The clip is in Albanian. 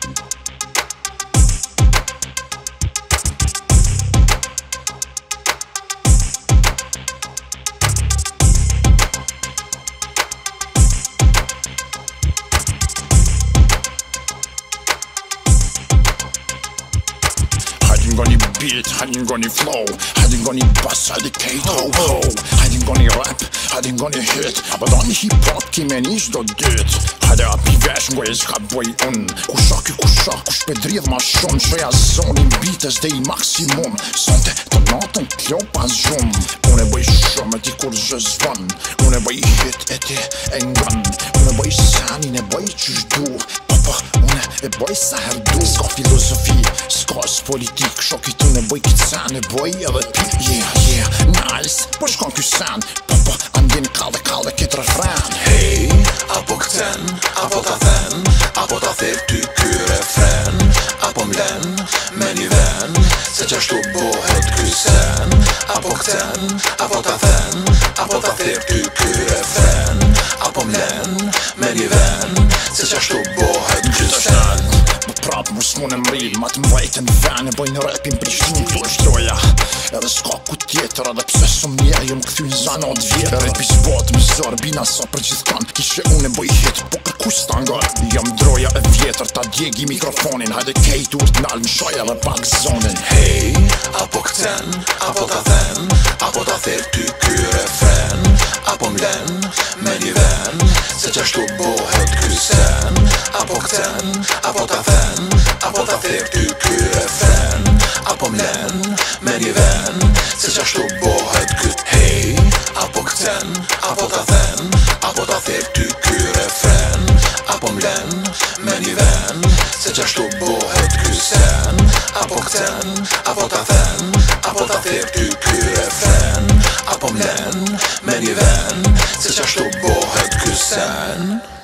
Thank you. gonna beat, I didn't gonna flow I didn't gonna bust, I didn't ho ho I didn't rap, I didn't hit Apo do një hip hop ki me një shdo dit Hajde a pi vesh ngoj e s'ka boj un Ku sha ky ku sha, ku shpe dridh ma shumë Shreja zonin bites dhe i maksimum Sante të natën t'lo pas zhum Une bëj shumë e ti kur zhë zvon Une bëj hit e ti e ngon Une bëj sanin e bëj qysh du une bëj sa herdu S'ka filozofi Mos politik, shoki tu në boj kitë sanë E boj edhe pi Yeah, yeah, nice, po shkon kjo sanë Po, andin kalde, kalde këtë refren Hey, apo këten, apo të then Apo të thev ty kyrë e fren Apo mlen, me një ven Se që bohet kjo sen Apo këten, apo të then Apo të thev ty kyrë e fren Apo mlen, me një ven Se që bohet s'mon e mri Ma të mbajtë në vene, boj në rapin për shumë Tu po është loja, edhe s'ka ku tjetër Edhe pse s'u mjerë, jo më këthy në zanot o të vjetër Rapi s'vot, më zërë, bina sa për gjithë kanë Kishe unë e boj hit, po kërku s'ta nga Jam droja e vjetër, ta djegi mikrofonin Hajde kejt urt nalë në shoja dhe pak zonin Hej, apo këten, apo ta then Apo ta therë ty kyre fe Apo mlen, me një ven Se qashtu bohet ky sen Apo këcen, apo ta then Apo ta fen Apo mlen, me një ven Se qashtu bohet ky hej Apo këcen, apo ta then Apo ta thek fen Apo mlen, me një ven Se qashtu bohet ky sen Apo këcen, apo ta then Apo ta fen apo mlen Me një ven Se që ashtu bohet kësen